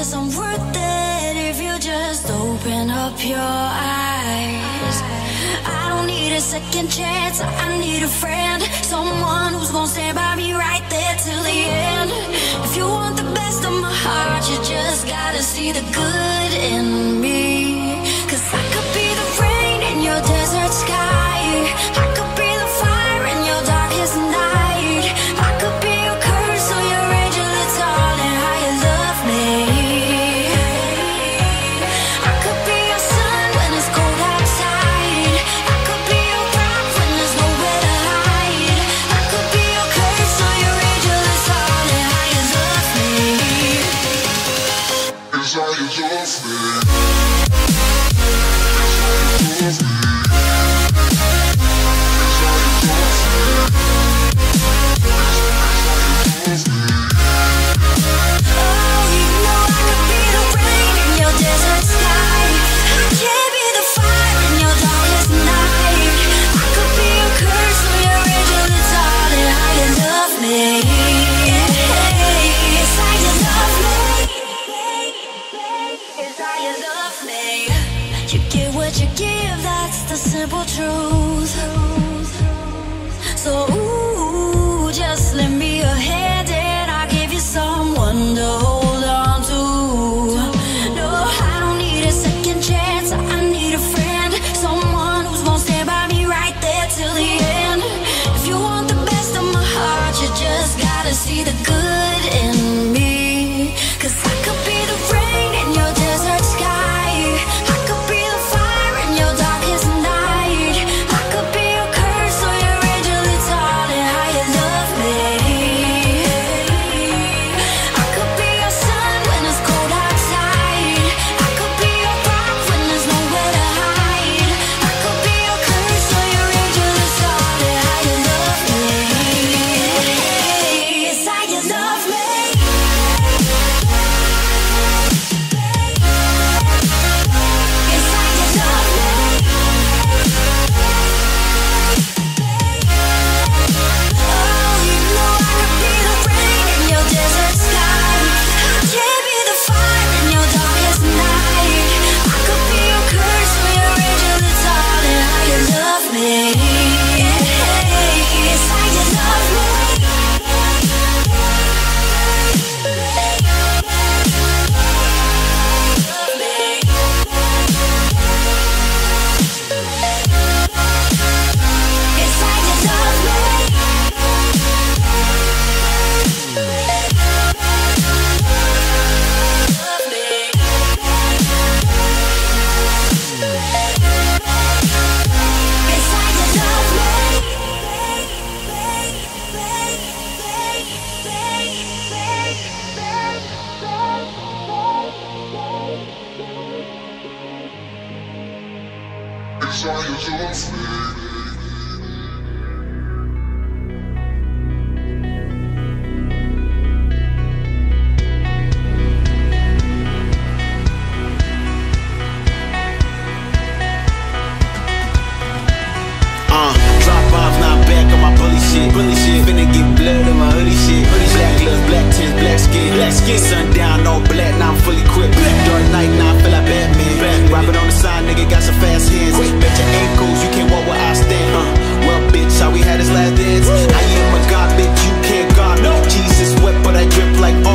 guess I'm worth it if you just open up your eyes. I don't need a second chance, I need a friend. Someone who's gonna stand by me right there till the end. If you want the best of my heart, you just gotta see the good in me.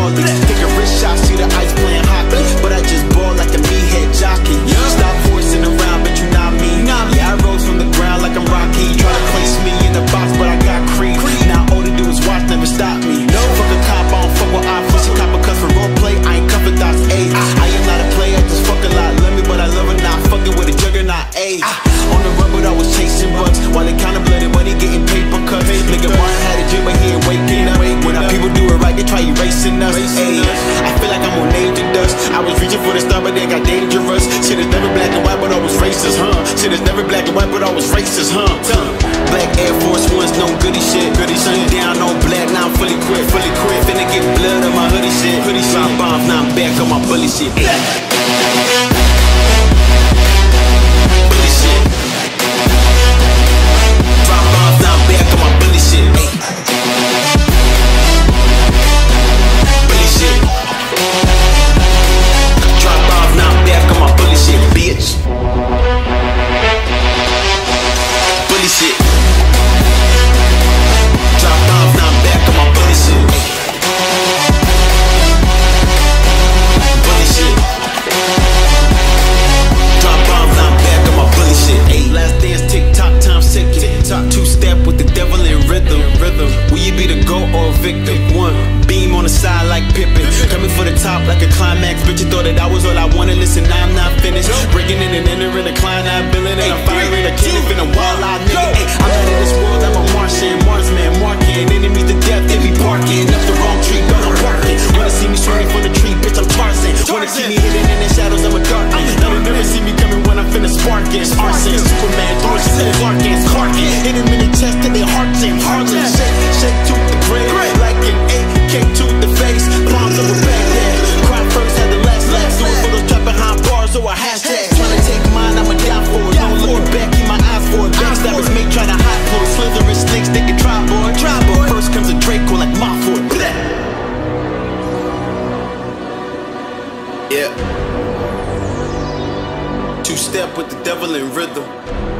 otro. they got dangerous. Shit is never black and white, but always racist, huh? Shit is never black and white, but always racist, huh? Black Air Force Ones, no goody shit. Goody shut down, no black, now I'm fully quit, fully quit. Finna get blood on my hoodie shit. Hoodie shit. Drop bomb, now I'm back on my bully shit. Black. bitch, you thought that I was all I wanted. Listen, I'm not finished. Step with the devil in rhythm.